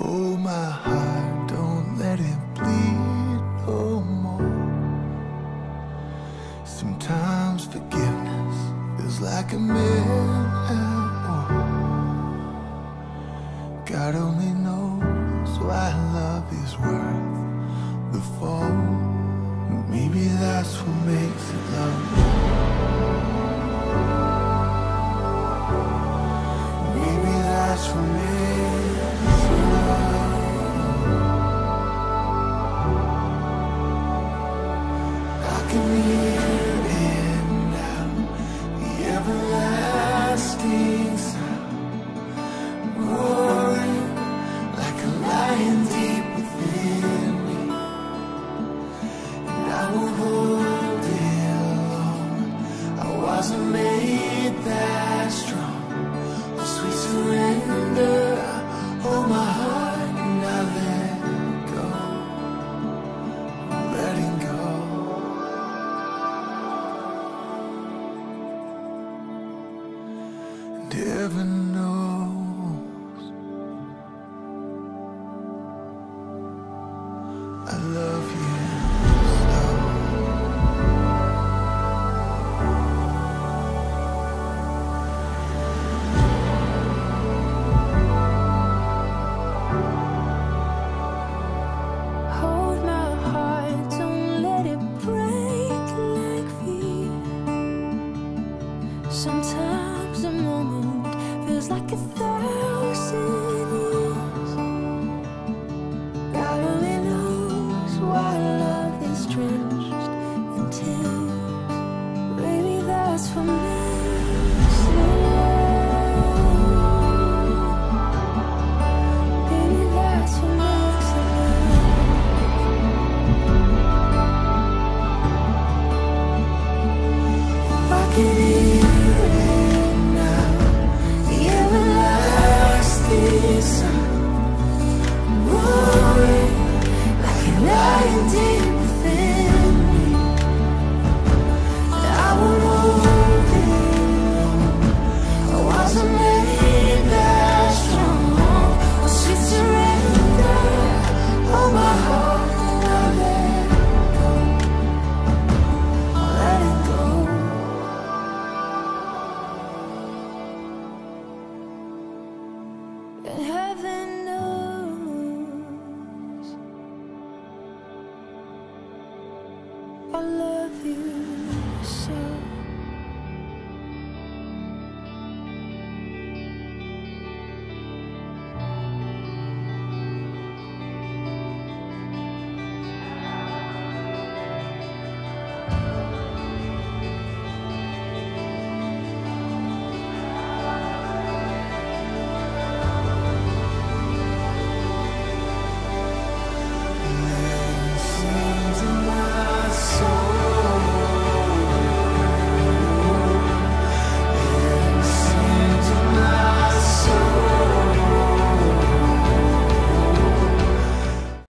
Oh, my heart, don't let it bleed no more. Sometimes forgiveness feels like a at war. God only knows why love is worth the fall. Maybe that's what makes it love. Wasn't made that strong. Sweet surrender, hold my heart and I let go. Letting go. And heaven Sometimes a moment feels like a thousand